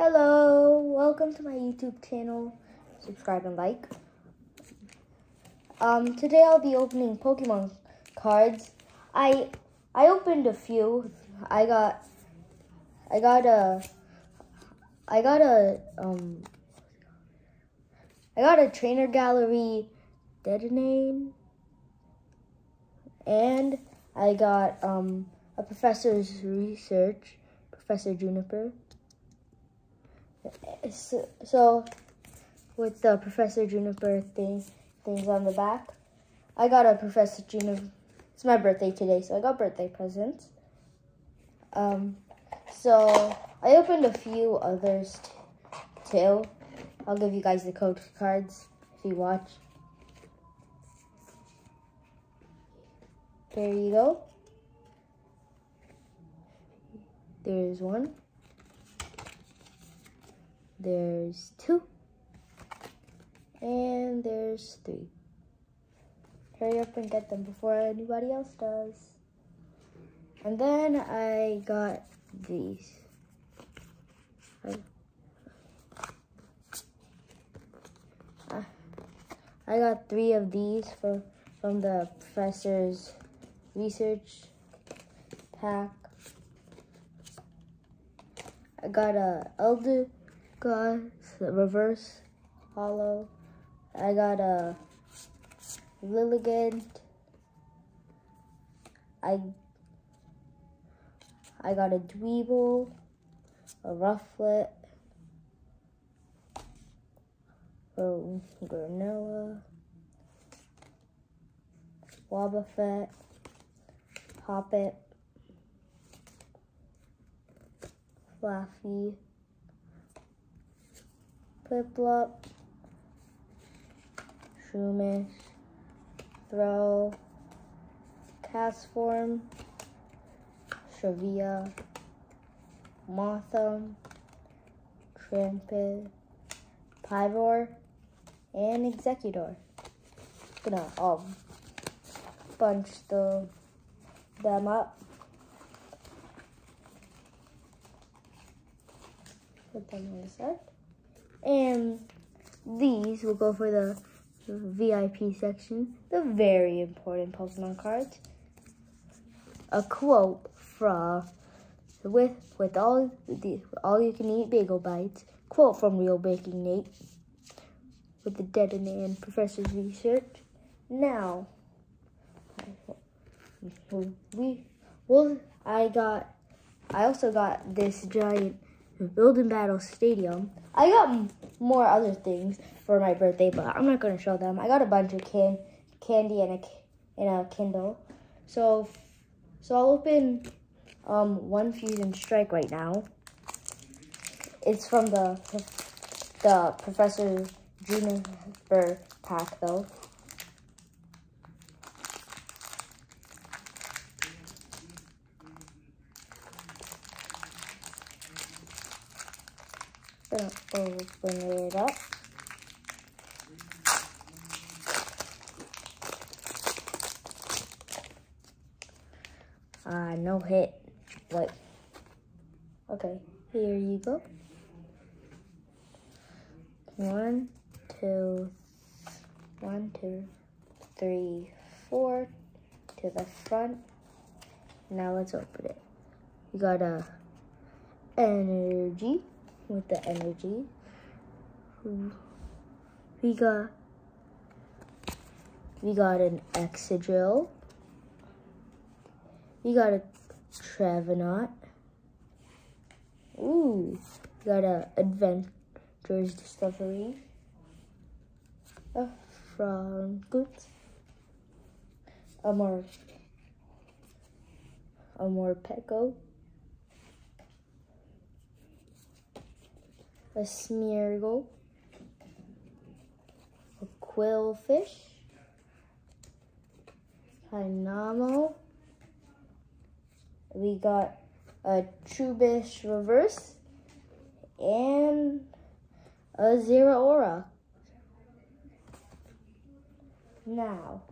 Hello, welcome to my YouTube channel. Subscribe and like. Um, today I'll be opening Pokemon cards. I I opened a few. I got I got a I got a um I got a trainer gallery Dedenne and I got um a professor's research, Professor Juniper. So, so with the Professor Juniper thing things on the back, I got a Professor Juniper. It's my birthday today, so I got birthday presents. Um, so I opened a few others too. I'll give you guys the code cards if you watch. There you go. There's one. There's two. And there's three. Hurry up and get them before anybody else does. And then I got these. I, I got three of these from, from the professor's research pack. I got a Elder Gods reverse holo. I got a Lilligant. I I got a Dwebble, a Rufflet, a Granola, Wobbuffet, Hoppip, Fluffy, Piplup, Shroomish, Throw, Castform, Shavia, Mothim, Trampid, Pyroar, and Exeggutor. Gonna all bunch the, them up. put them on the side. And these will go for the VIP section, the very important Pokemon cards. A quote from with with all the all you can eat bagel bites. Quote from Real Baking Nate with the Dedenne and Professor's research. Now we well I got I also got this giant Build Battle Stadium. I got more other things for my birthday, but I'm not to show them. I got a bunch of can candy and a and a Kindle. So so I'll open um, one Fusion Strike right now. It's from the the Professor Juniper pack though. gonna open it up. Uh, no hit. Wait. Okay, here you go. One, two, one, two, three, four to the front. Now let's open it. You got a energy with the energy. We got we got an Excadrill. We got a Trevenant. Ooh, we got a Adventurers Discovery. A Froglet. A more a Morpeko. A Smeargle, a Qwilfish, Dynamo, we got a Trubbish Reverse, and a Zeraora. Now,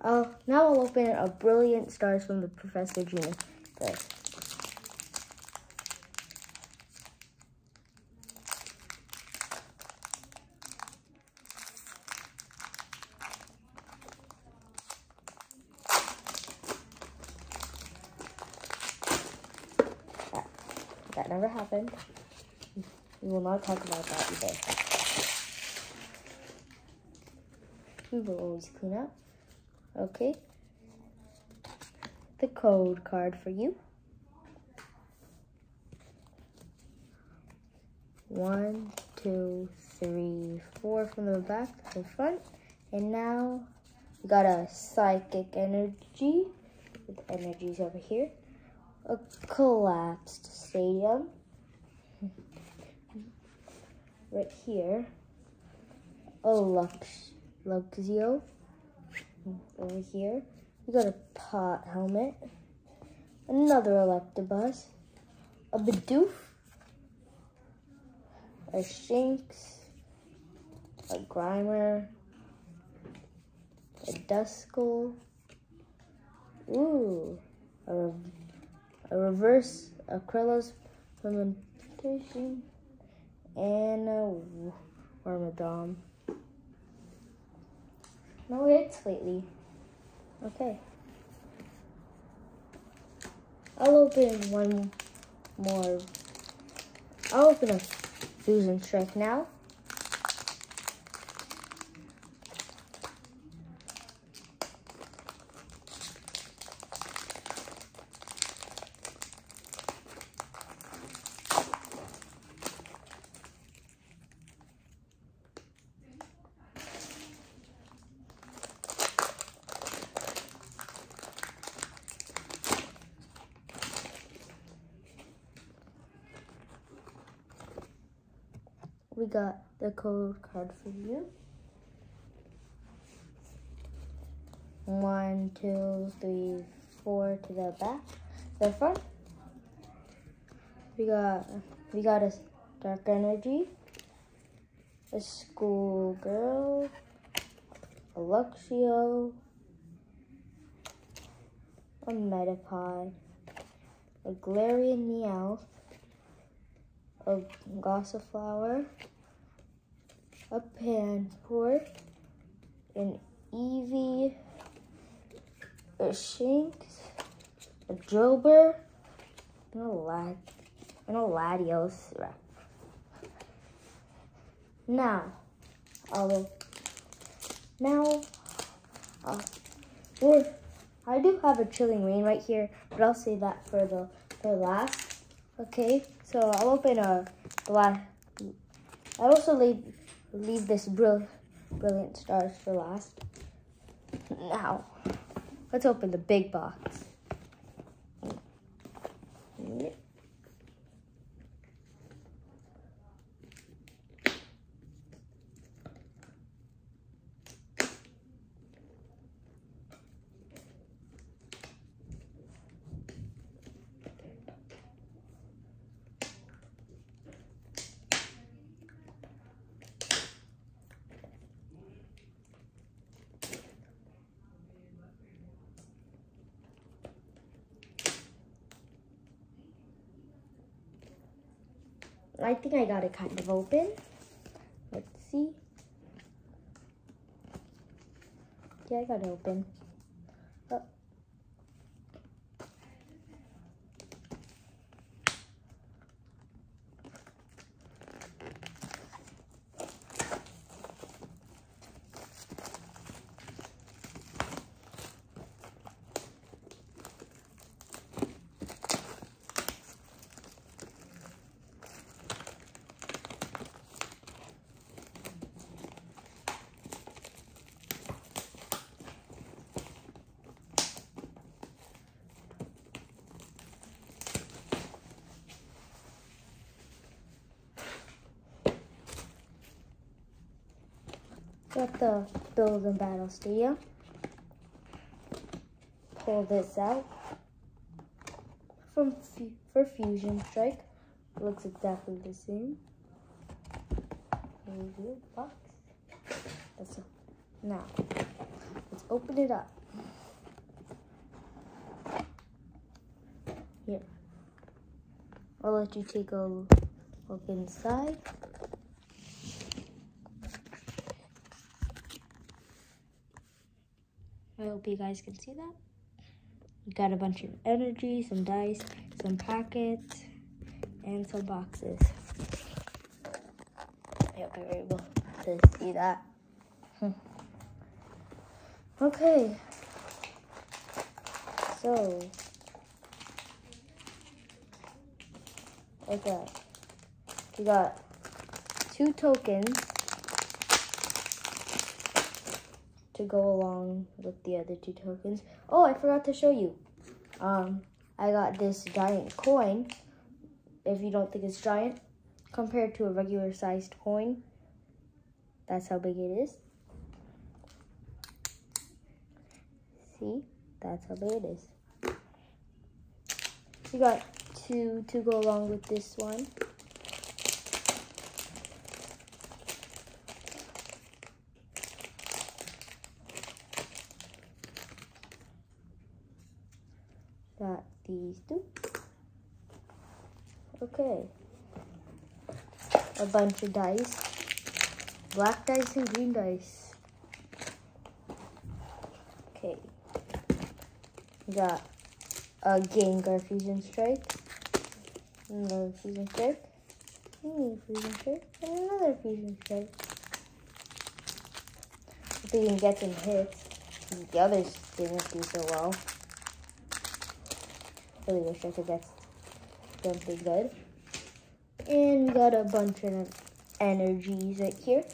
uh, now I'll open a Brilliant Stars from the Professor Junior. That never happened. We will not talk about that either. We will always clean up. Okay. The code card for you. One, two, three, four from the back to the front. And now we got a psychic energy with energies over here. A collapsed stadium. Right here. A Lux Luxio over here. We got a pot helmet. Another Electabuzz. A Bidoof a Shinx, a Grimer, a Duskull, ooh, a, re a reverse Acrylos fermentation, and uh, a Wormadam. No hits lately. Okay. I'll open one more. I'll open a Fusion Strike now. we got the code card for you. One, two, three, four to the back, the front. We got we got a dark energy, a schoolgirl, a Luxio, a Metapod, a Galarian Meowth, a Gossifleur, a Panpour, an Eevee, a Shinx, a Jober, and a Lad, and a Latios. Now, I'll now, uh, or I do have a Chilling Reign right here, but I'll save that for the for last. Okay, so I'll open a black. I also leave leave this brill, brilliant stars for last. Now, let's open the big box. I think I got it kind of open. Let's see. Yeah, I got it open. Got the Build and Battle Studio. Pull this out from for Fusion Strike. Looks exactly the same. Box. That's a, now, let's open it up. Here. I'll let you take a look inside. I hope you guys can see that. We got a bunch of energy, some dice, some packets, and some boxes. I hope you're able to see that. Hmm. Okay. So, that. We got two tokens to go along with the other two tokens. Oh, I forgot to show you. Um, I got this giant coin. If you don't think it's giant, compared to a regular sized coin, that's how big it is. See, that's how big it is. We got two to go along with this one. Got these two. Okay. A bunch of dice. Black dice and green dice. Okay. Got a Gengar Fusion Strike. Another Fusion Strike. Another Fusion Strike. And another Fusion Strike. If we can get some hits. The others didn't do so well. Really wish I could get something good. And we got a bunch of energies right here.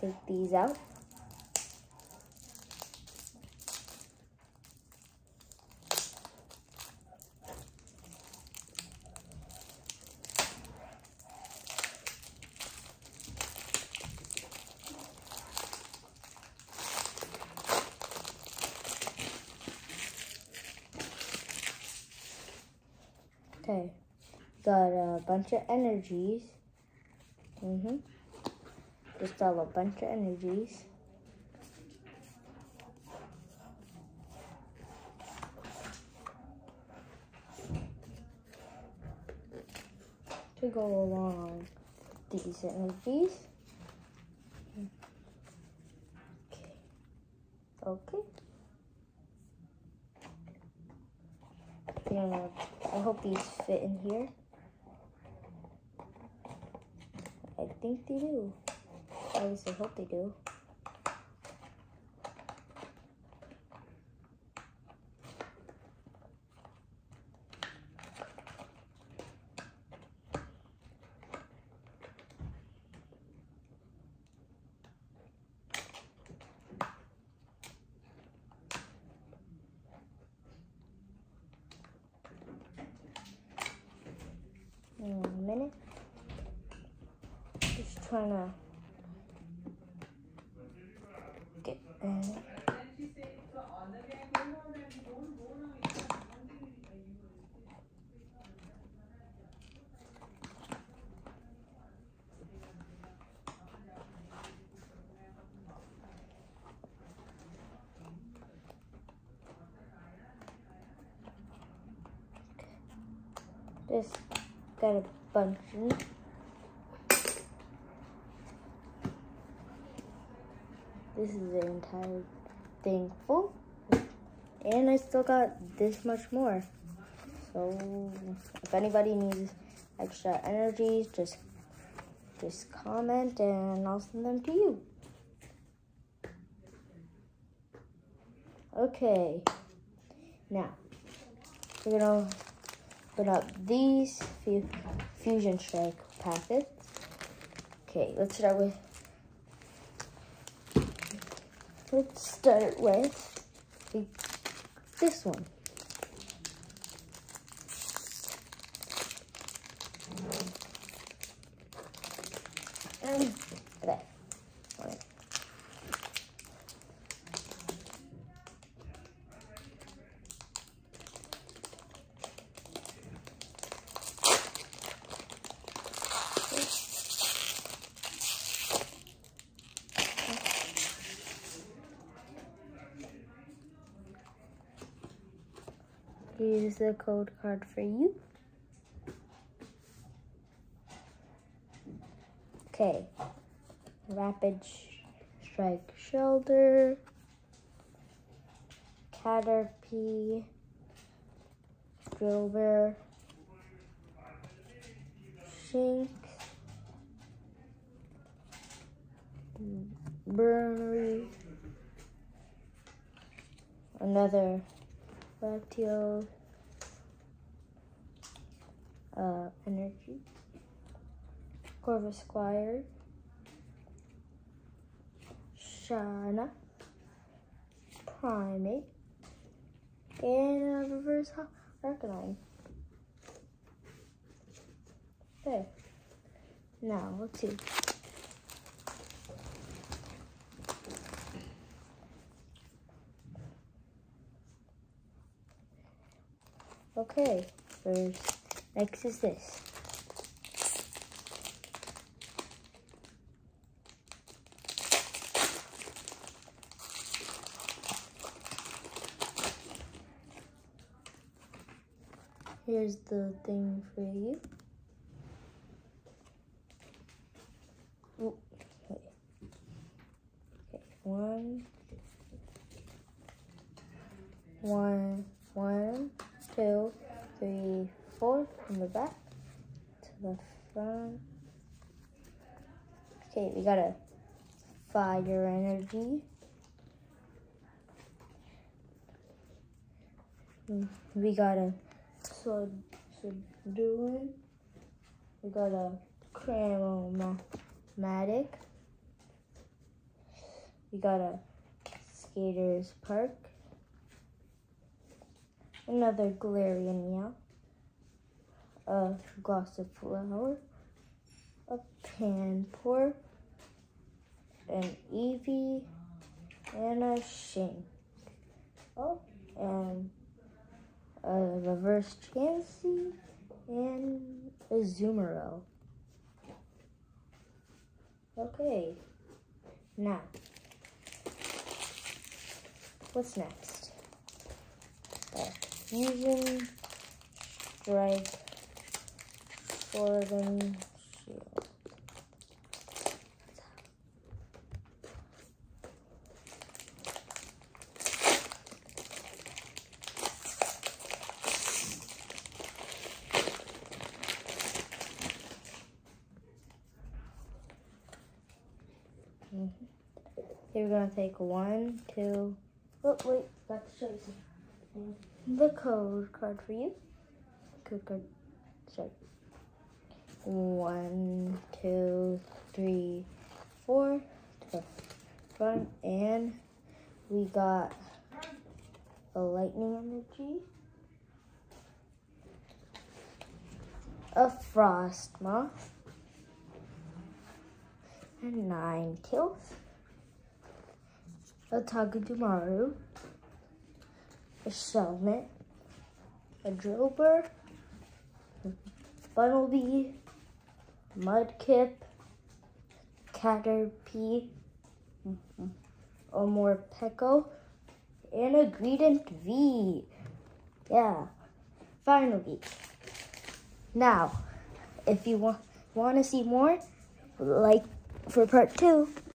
Take these out. Okay, got a bunch of energies. Mm-hmm. Just all a bunch of energies. To go along these energies. Okay. Okay. I hope these fit in here. I think they do. I hope they do. in minute. Trying to get uh, just got a bunch of This is the entire thing full. And I still got this much more. So if anybody needs extra energies, just just comment and I'll send them to you. Okay. Now we're gonna put up these fu fusion strike packets. Okay, let's start with let's start with this one. Um, okay. Alright. Here's the code card for you. Okay. Rapid Strike Shoulder. Caterpie. Drillbur, Shinx, Burnley, another Latios, uh, Energy, Corvisquire, Shana, Primate, and a reverse Arcanine. There. Now, let's see. Okay, first, next is this. Here's the thing for you. Ooh, okay. okay, one, one, one, two, four from the back to the front. Okay, we got a fire energy. We got a so doing. We got a Cramomatic. We got a Skaters Park. Another Galarian Meowth. A Gossifleur. A Panpour. An Eevee. And a Shin. Oh, and a reverse Chansey, and a zoomero. Okay, now, what's next? Uh, Fusion, Strike, And Shield. Mm -hmm. You're gonna take one, two, oh wait, got to show you something. The code card for you. Code card. One, two, three, four, to the front, and we got a lightning energy, a Frosmoth, and nine kills. A Togedemaru, a Shelmet, a Drillbur, a Bunnelby, Mudkip, Caterpie, a Morpeko, and a Greedent V. Yeah, finally. Now, if you want want to see more, like for part two.